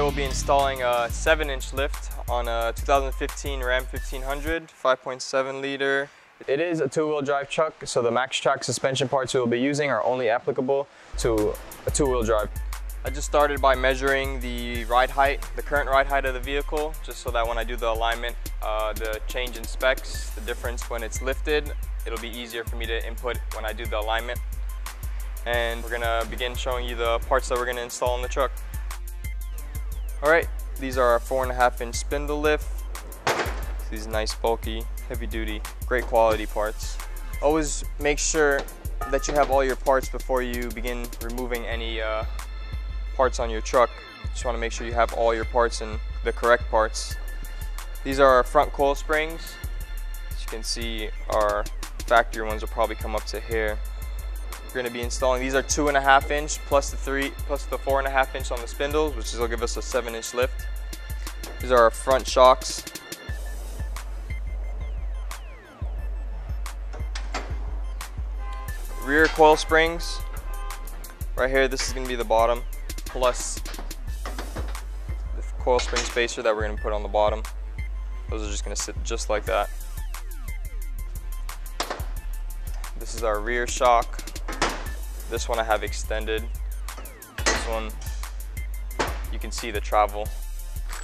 we'll be installing a 7 inch lift on a 2015 Ram 1500, 5.7 liter. It is a two wheel drive truck, so the MaxTrac suspension parts we'll be using are only applicable to a two wheel drive. I just started by measuring the ride height, the current ride height of the vehicle, just so that when I do the alignment, uh, the change in specs, the difference when it's lifted, it'll be easier for me to input when I do the alignment. And we're gonna begin showing you the parts that we're gonna install in the truck. All right, these are our four and a half inch spindle lift. These nice, bulky, heavy duty, great quality parts. Always make sure that you have all your parts before you begin removing any uh, parts on your truck. Just want to make sure you have all your parts and the correct parts. These are our front coil springs. As you can see, our factory ones will probably come up to here. We're going to be installing, these are two and a half inch plus the three, plus the four and a half inch on the spindles, which will give us a seven inch lift. These are our front shocks. Rear coil springs. Right here, this is going to be the bottom plus the coil spring spacer that we're going to put on the bottom. Those are just going to sit just like that. This is our rear shock. This one I have extended. This one, you can see the travel.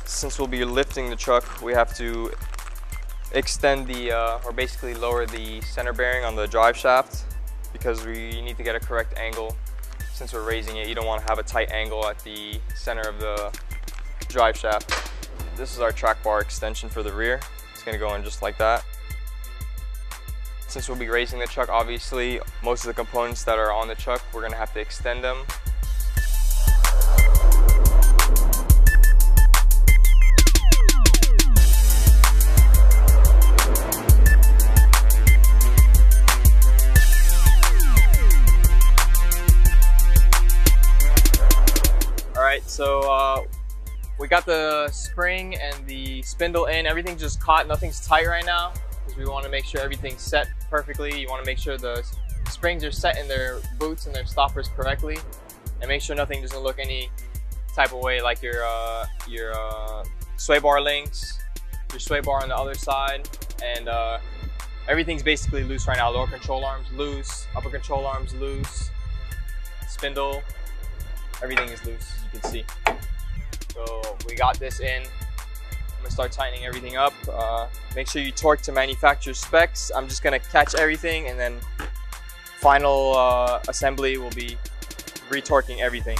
Since we'll be lifting the truck, we have to extend the, uh, or basically lower the center bearing on the drive shaft because we need to get a correct angle since we're raising it, you don't want to have a tight angle at the center of the drive shaft. This is our track bar extension for the rear. It's going to go in just like that. Since we'll be raising the truck, obviously, most of the components that are on the truck, we're to have to extend them All right, So uh, we got the spring and the spindle in. Everything's just caught. Nothing's tight right now because we want to make sure everything's set perfectly. You want to make sure the springs are set in their boots and their stoppers correctly and make sure nothing doesn't look any type of way like your uh, your uh, sway bar links, your sway bar on the other side, and uh, everything's basically loose right now. Lower control arms loose, upper control arms loose, spindle, everything is loose you can see. So we got this in. Start tightening everything up. Uh, make sure you torque to manufacturer specs. I'm just gonna catch everything and then final uh, assembly will be retorquing everything.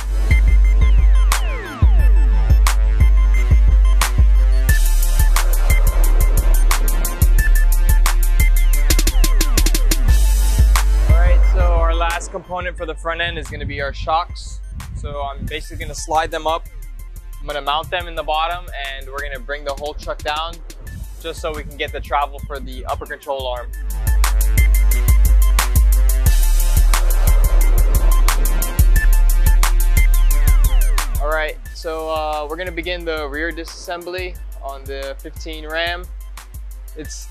Alright, so our last component for the front end is gonna be our shocks. So I'm basically gonna slide them up. Gonna mount them in the bottom and we're gonna bring the whole truck down just so we can get the travel for the upper control arm. All right, so uh, we're gonna begin the rear disassembly on the 15 Ram. It's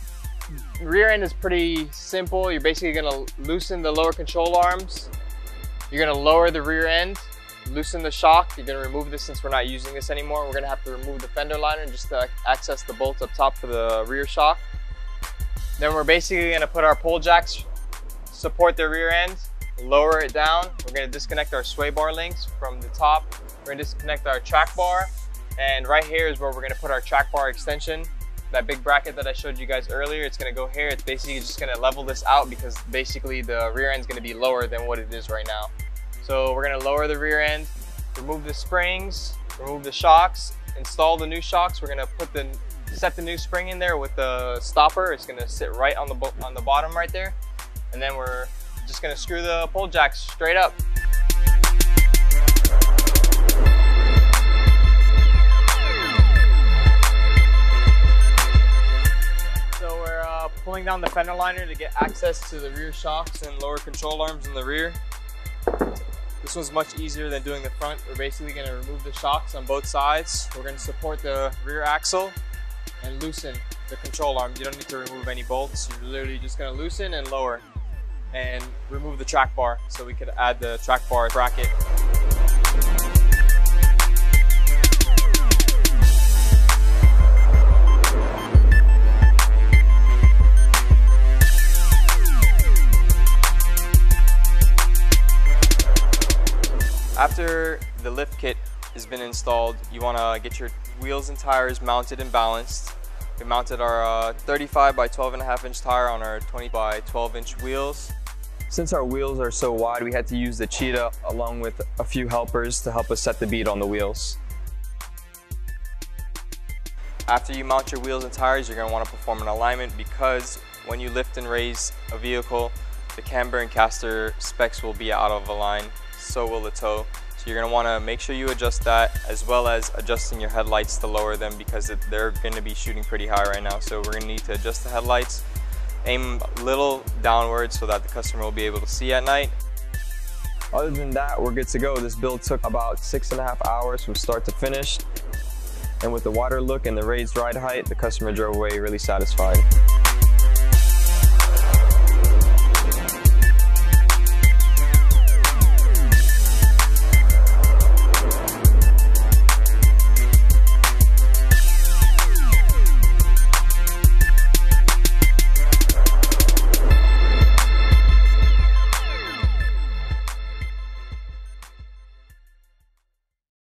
rear end is pretty simple. You're basically gonna loosen the lower control arms. You're gonna lower the rear end loosen the shock. You're gonna remove this since we're not using this anymore. We're gonna have to remove the fender liner just to access the bolts up top for the rear shock. Then we're basically gonna put our pole jacks, support the rear end, lower it down. We're gonna disconnect our sway bar links from the top. We're gonna disconnect our track bar. And right here is where we're gonna put our track bar extension. That big bracket that I showed you guys earlier, it's gonna go here. It's basically just gonna level this out because basically the rear end is gonna be lower than what it is right now. So we're gonna lower the rear end, remove the springs, remove the shocks, install the new shocks. We're gonna put the set the new spring in there with the stopper. It's gonna sit right on the on the bottom right there, and then we're just gonna screw the pole jacks straight up. So we're uh, pulling down the fender liner to get access to the rear shocks and lower control arms in the rear. This one's much easier than doing the front. We're basically gonna remove the shocks on both sides. We're gonna support the rear axle and loosen the control arms. You don't need to remove any bolts. You're literally just gonna loosen and lower and remove the track bar so we could add the track bar bracket. Installed, you want to get your wheels and tires mounted and balanced. We mounted our uh, 35 by 12 and a half inch tire on our 20 by 12 inch wheels. Since our wheels are so wide, we had to use the Cheetah along with a few helpers to help us set the bead on the wheels. After you mount your wheels and tires, you're going to want to perform an alignment because when you lift and raise a vehicle, the camber and caster specs will be out of line, so will the toe. You're want to make sure you adjust that as well as adjusting your headlights to lower them because they're to be shooting pretty high right now. So we're to need to adjust the headlights aim a little downward so that the customer will be able to see at night. Other than that, we're good to go. This build took about six and a half hours from start to finish. And with the wider look and the raised ride height, the customer drove away really satisfied.